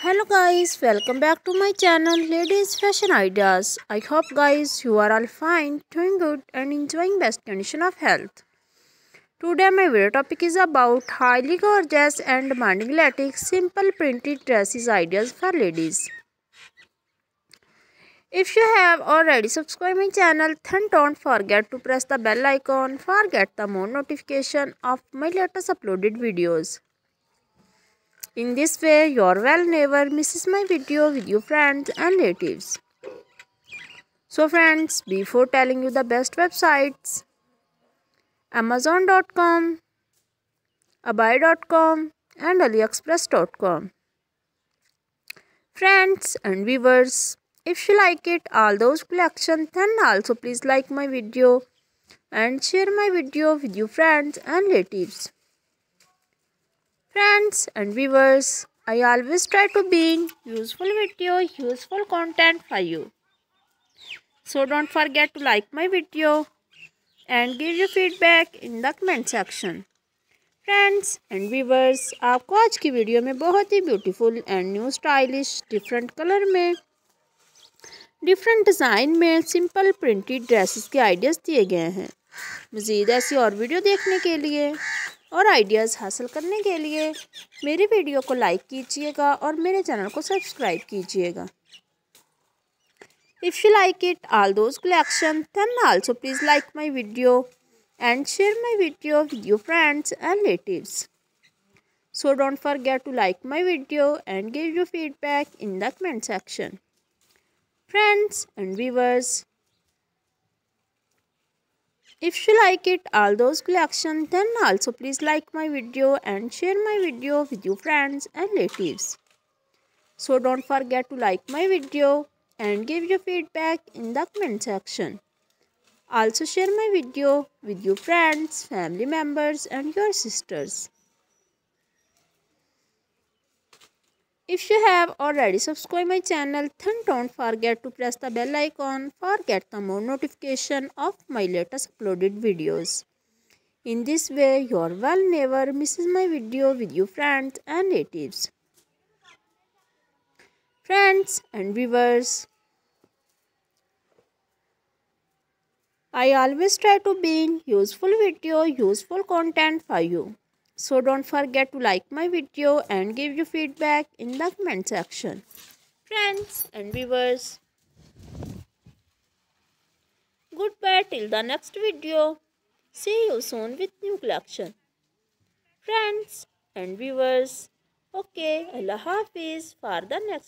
hello guys welcome back to my channel ladies fashion ideas. I hope guys you are all fine doing good and enjoying best condition of health. Today my video topic is about highly gorgeous and demanding latex simple printed dresses ideas for ladies. If you have already subscribed my channel then don't forget to press the bell icon for get the more notification of my latest uploaded videos in this way, your well never misses my video with your friends and relatives. So friends, before telling you the best websites, Amazon.com, eBay.com and AliExpress.com. Friends and viewers, if you like it all those collections, then also please like my video and share my video with your friends and relatives. Friends and viewers, I always try to bring useful video, useful content for you. So don't forget to like my video and give your feedback in the comment section. Friends and viewers आपको आज की video में बहुत ही beautiful and new stylish different colour में different design में simple printed dresses के ideas दिए गए हैं मज़ीद ऐसी और वीडियो देखने के लिए और आइडियाज़ हासिल करने के लिए मेरी वीडियो को लाइक कीजिएगा और मेरे चैनल को सब्सक्राइब कीजिएगा। If you like it all those collection then also please like my video and share my video with your friends and relatives. So don't forget to like my video and give your feedback in the comment section. Friends and viewers if you like it all those collection then also please like my video and share my video with your friends and relatives. So don't forget to like my video and give your feedback in the comment section. Also share my video with your friends, family members and your sisters. If you have already subscribed my channel, then don't forget to press the bell icon for get the more notification of my latest uploaded videos. In this way, your well never misses my video with your friends and natives. Friends and viewers, I always try to bring useful video, useful content for you. So don't forget to like my video and give your feedback in the comment section. Friends and viewers, goodbye till the next video. See you soon with new collection. Friends and viewers, okay, Allah Hafiz for the next